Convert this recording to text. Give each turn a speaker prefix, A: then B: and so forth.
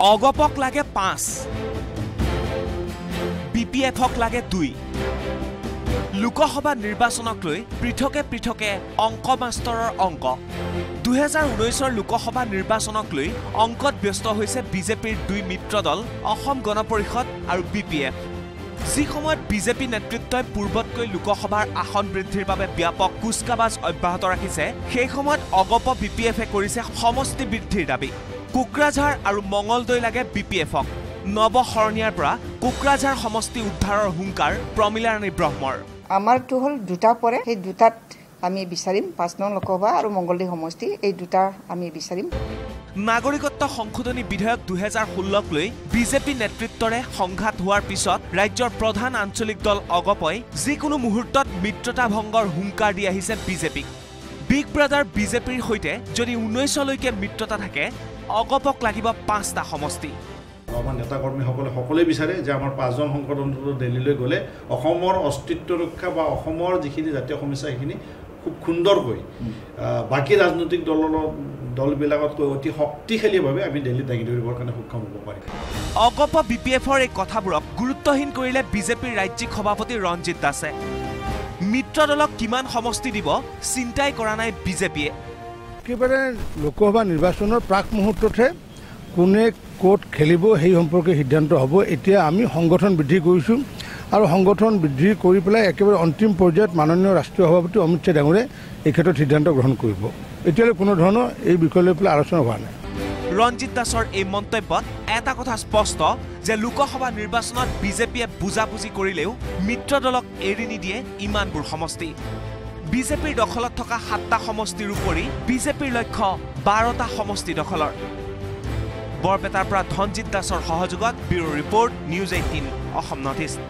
A: অগপক লাগে পাঁচ বি পি এফক লাগে দুই। লোকসভা নিৰ্বাচনক লৈ পৃথকে পৃথকে অংক মাষ্টৰৰ অংক। দুহেজাৰ ঊনৈছৰ লোকসভা নিৰ্বাচনক লৈ অংকত ব্যস্ত হৈছে বিজেপিৰ দুই মিত্ৰ দল অসম গণ পৰিষদ আৰু বি পি এফ যি সময়ত বিজেপি নেতৃত্বই পূৰ্বতকৈ লোকসভাৰ আসন বৃদ্ধিৰ বাবে ব্যাপক কুচকাবাজ অব্যাহত ৰাখিছে সেই সময়ত অগপ বি পি এফে কৰিছে সমষ্টি বৃদ্ধিৰ দাবী। কোকৰাঝাৰ আৰু মঙলদৈ লাগে বি পি এফক নৱশৰণীয়াৰ পৰা কোকৰাঝাৰ সমষ্টি উদ্ধাৰৰ হুংকাৰ প্ৰমীলা ৰাণী ব্ৰহ্মৰ।
B: আমাৰটো হ'ল দুটা পৰে সেই দুটাত আমি বিচাৰিম পাঁচ নং লোকসভা আৰু মংগলদৈ সমষ্টি এই দুটা আমি বিচাৰিম।
A: নাগৰিকত্ব সংশোধনী বিধেয়ক দুহেজাৰ ষোল্লক লৈ বিজেপি নেতৃত্বৰে সংঘাত হোৱাৰ পিছত ৰাজ্যৰ প্ৰধান আঞ্চলিক দল অগপই যিকোনো মুহূৰ্তত মিত্ৰতা ভংগৰ হুংকাৰ দি আহিছে বিজেপিক। বিগ ব্ৰাদাৰ বিজেপিৰ সৈতে যদি ঊনৈছলৈকে মিত্ৰতা থাকে অগপক লাগিব পাঁচটা সমষ্টি।
C: আমাৰ নেতা কৰ্মীসকলে সকলোৱে বিচাৰে যে আমাৰ পাঁচজন অন্তত দিল্লীলৈ গ'লে অসমৰ অস্তিত্ব ৰক্ষা বা অসমৰ যিখিনি জাতীয় সমস্যা সেইখিনি খুব সুন্দৰকৈ বাকী ৰাজনৈতিক দলৰ দলবিলাকতকৈ অতি শক্তিশালীভাৱে আমি দিল্লীত দাঙি ধৰিবৰ কাৰণে সক্ষম হ'ব পাৰিম
A: অগপ বি পি এফৰ এই কথাবোৰক গুৰুত্বহীন কৰিলে বিজেপিৰ ৰাজ্যিক সভাপতি ৰঞ্জিত দাসে। মিত্ৰ দলক কিমান সমষ্টি দিব চিন্তাই কৰা নাই বিজেপিয়ে।
D: একেবাৰে লোকসভা নিৰ্বাচনৰ প্ৰাক মুহূৰ্ততহে কোনে ক'ত খেলিব সেই সম্পৰ্কে সিদ্ধান্ত হ'ব। এতিয়া আমি সংগঠন বৃদ্ধি কৰিছোঁ আৰু সংগঠন বৃদ্ধি কৰি পেলাই একেবাৰে অন্তিম পৰ্যায়ত মাননীয় ৰাষ্ট্ৰীয় সভাপতি অমিত শ্বাহ ডাঙৰে এই ক্ষেত্ৰত সিদ্ধান্ত গ্ৰহণ কৰিব। এতিয়ালৈ কোনো ধৰণৰ এই বিষয় লৈ পেলাই আলোচনা হোৱা নাই।
A: ৰঞ্জিত দাসৰ এই মন্তব্যত এটা কথা স্পষ্ট যে লোকসভা নিৰ্বাচনত বিজেপিয়ে বুজাবুজি কৰিলেও মিত্ৰ দলক এৰি নিদিয়ে ইমানবোৰ সমষ্টি। বিজেপিৰ দখলত থকা সাতটা সমষ্টিৰ উপৰি বিজেপিৰ লক্ষ্য বাৰটা সমষ্টি দখলৰ। বৰপেটাৰ পৰা ধনজিৎ দাসৰ সহযোগত bureau report news eighteen Assam north east.